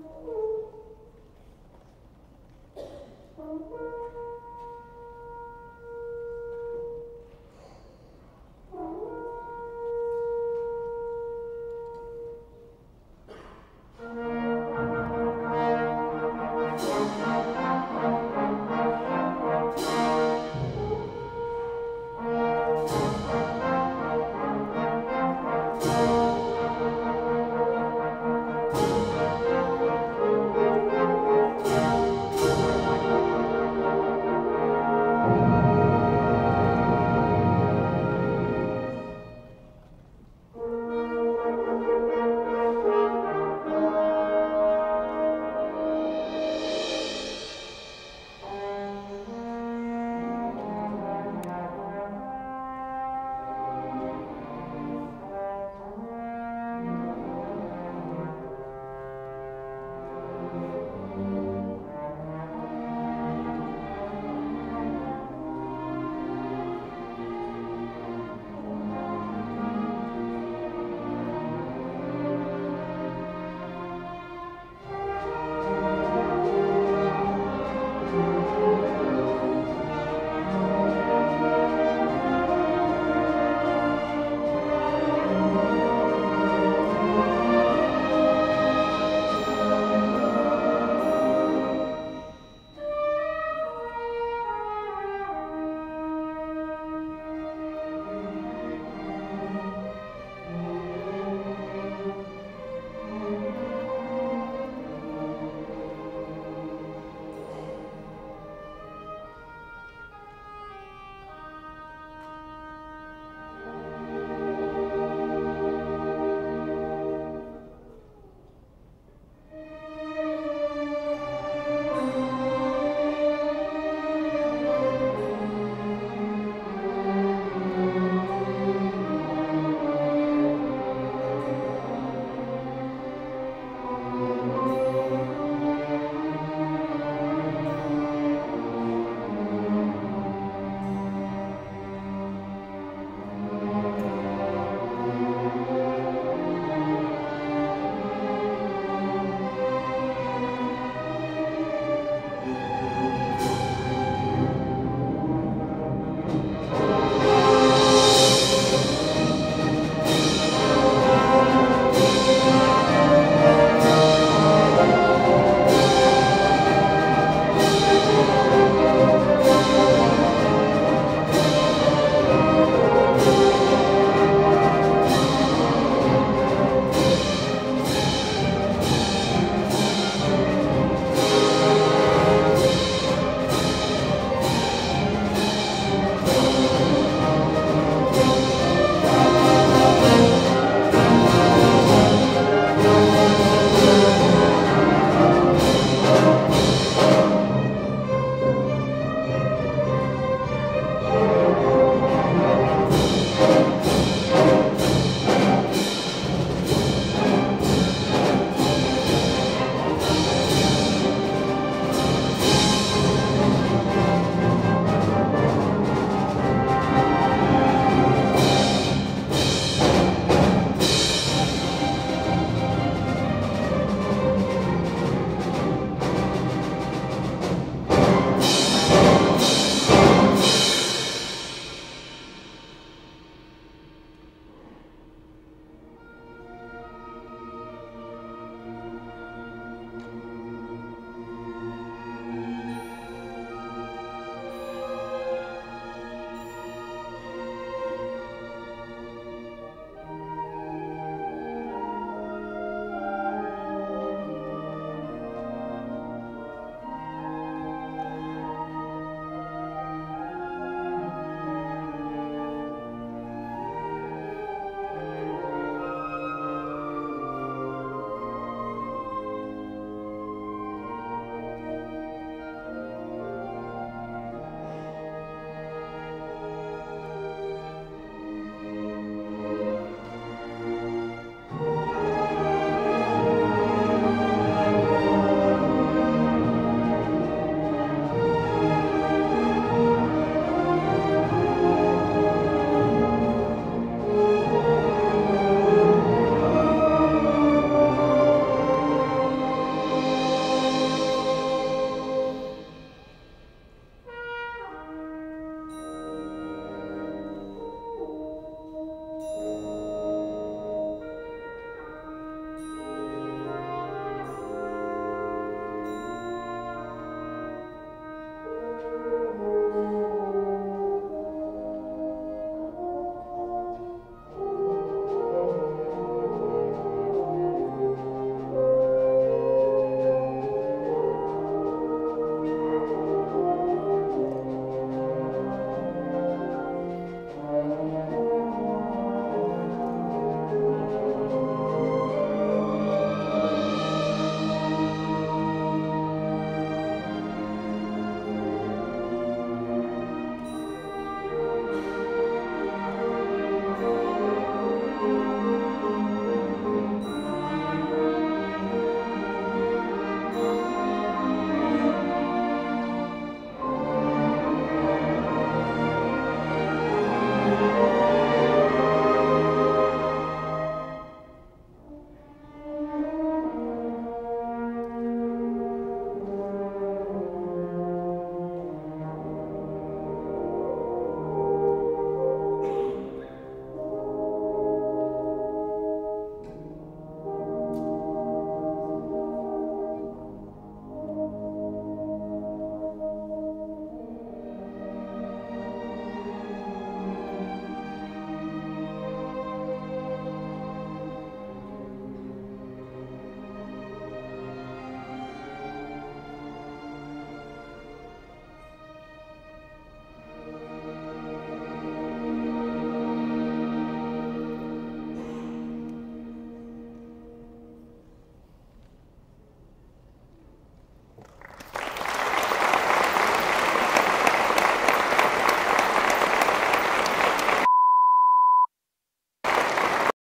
Oh.